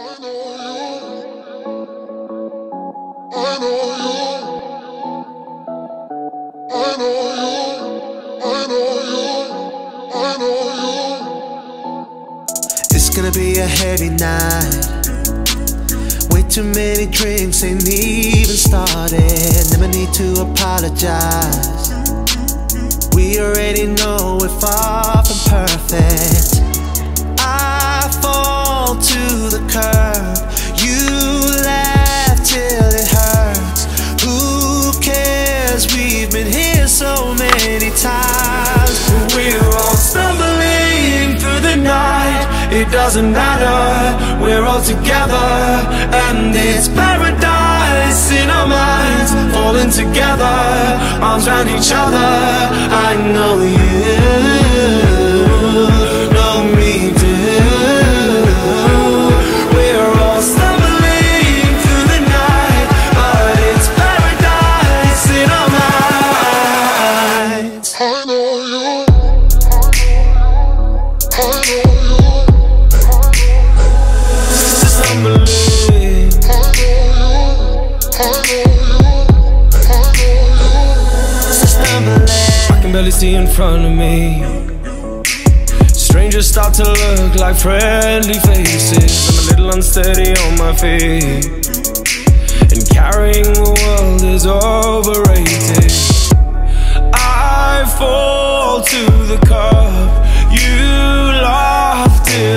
It's gonna be a heavy night. Way too many drinks ain't even started. Never need to apologize. We already know we're far from perfect. Doesn't matter, we're all together. And it's paradise in our minds. Falling together, arms around each other. I know you see in front of me. Strangers start to look like friendly faces. I'm a little unsteady on my feet. And carrying the world is overrated. I fall to the cup. You laugh till it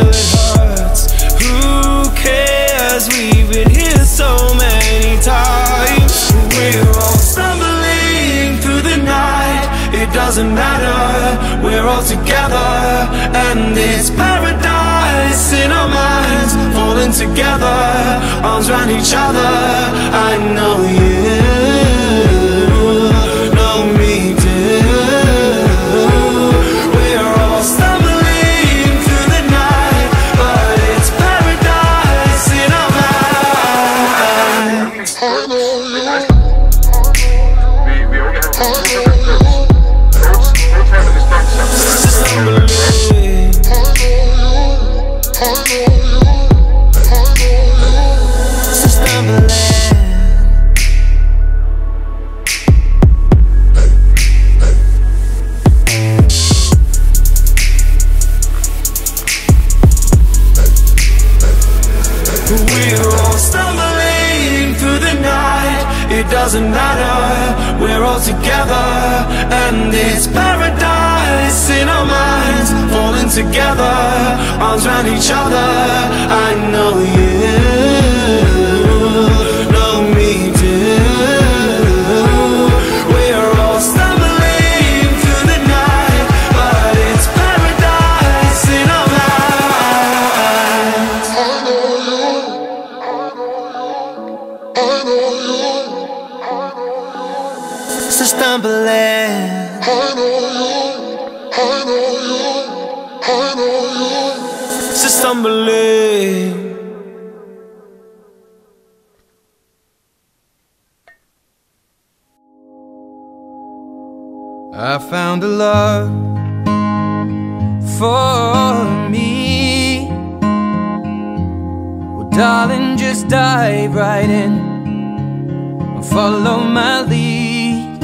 doesn't matter. We're all together, and it's paradise in our minds. Falling together, arms around each other. I know you doesn't matter, we're all together. And it's paradise in our minds. Falling together, arms around each other. I know you stumbling. I found a love for me. Well, darling, just dive right in and follow my lead.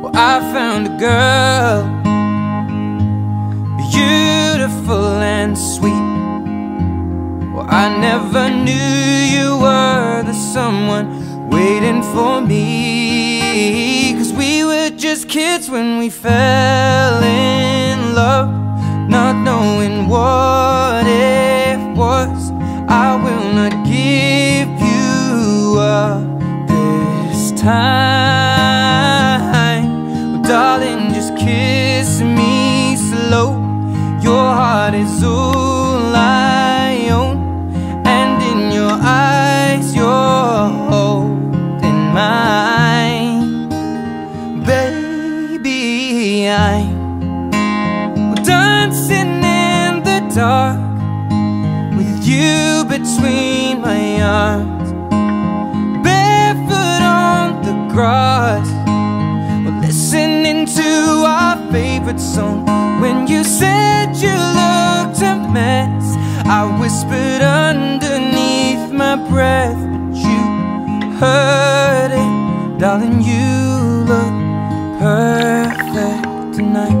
Well, I found a girl, and sweet. Well, I never knew you were the someone waiting for me. Cause we were just kids when we fell in love, not knowing what it was. I will not give you up this time. Well, darling, just kiss me slow. Heart is all I own, and in your eyes, you're holding mine. Baby, I'm dancing in the dark with you between my arms, barefoot on the grass. Listening to our favorite song. When you said I whispered underneath my breath, but you heard it, darling. You look perfect tonight.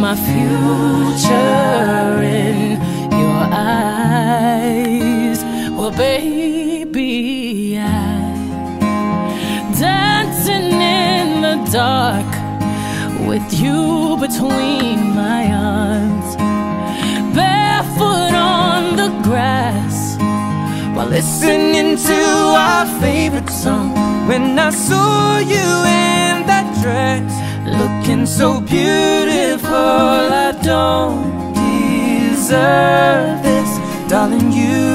My future in your eyes. Well, baby, I dancing in the dark with you between my arms, barefoot on the grass while listening to our favorite song. When I saw you in that dress, looking so beautiful, deserve this, darling. You.